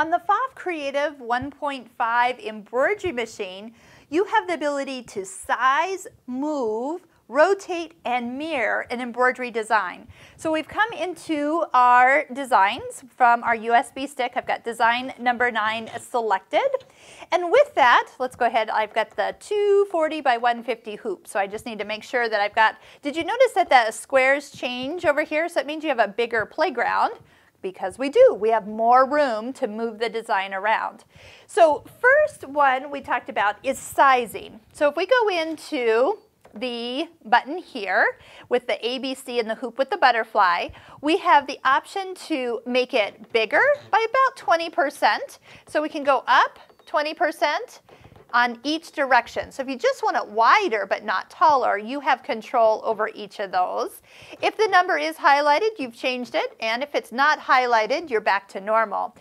On the Pfaff Creative 1.5 embroidery machine, you have the ability to size, move, rotate, and mirror an embroidery design. So we've come into our designs from our USB stick. I've got design number nine selected. And with that, let's go ahead. I've got the 240 by 150 hoop. So I just need to make sure that I've got, did you notice that the squares change over here? So that means you have a bigger playground because we do. We have more room to move the design around. So first one we talked about is sizing. So if we go into the button here with the ABC and the hoop with the butterfly, we have the option to make it bigger by about 20%. So we can go up 20%, on each direction. So if you just want it wider but not taller, you have control over each of those. If the number is highlighted, you've changed it, and if it's not highlighted, you're back to normal.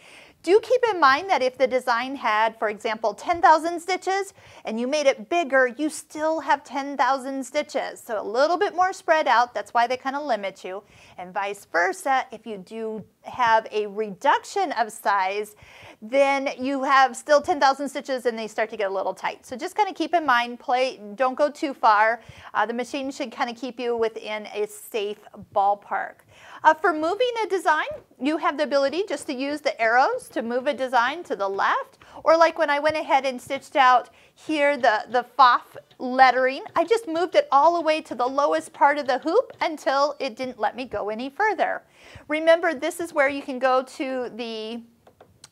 Do keep in mind that if the design had, for example, 10,000 stitches and you made it bigger, you still have 10,000 stitches. So a little bit more spread out, that's why they kind of limit you. And vice versa, if you do have a reduction of size, then you have still 10,000 stitches and they start to get a little tight. So just kind of keep in mind, play, don't go too far. Uh, the machine should kind of keep you within a safe ballpark. Uh, for moving a design, you have the ability just to use the arrows to move a design to the left, or like when I went ahead and stitched out here the, the Pfaff lettering, I just moved it all the way to the lowest part of the hoop until it didn't let me go any further. Remember, this is where you can go to the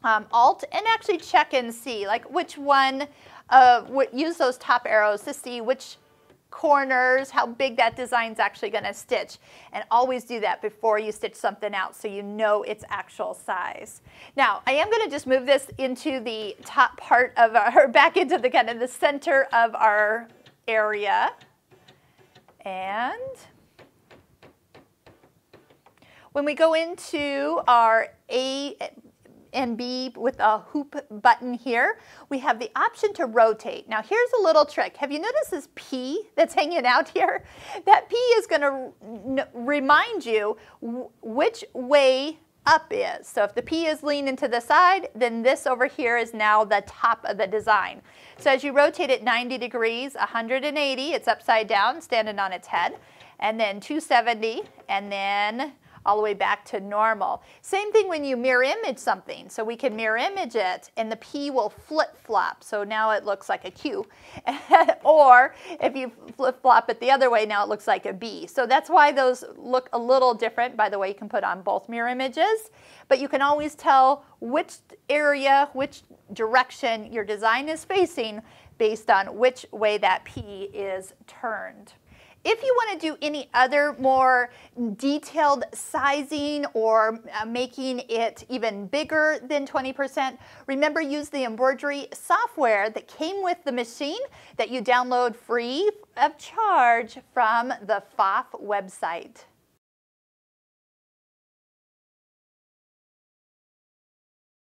um, Alt and actually check and see like which one, uh, use those top arrows to see which corners, how big that design is actually going to stitch. And always do that before you stitch something out so you know its actual size. Now, I am going to just move this into the top part of our, back into the kind of the center of our area. And when we go into our A and B with a hoop button here, we have the option to rotate. Now here's a little trick. Have you noticed this P that's hanging out here? That P is going to remind you which way up is. So if the P is leaning to the side, then this over here is now the top of the design. So as you rotate it 90 degrees, 180, it's upside down, standing on its head, and then 270, and then all the way back to normal. Same thing when you mirror image something. So we can mirror image it and the P will flip flop. So now it looks like a Q. or if you flip flop it the other way, now it looks like a B. So that's why those look a little different. By the way, you can put on both mirror images, but you can always tell which area, which direction your design is facing based on which way that P is turned. If you want to do any other more detailed sizing or uh, making it even bigger than 20%, remember use the embroidery software that came with the machine that you download free of charge from the Pfaff website.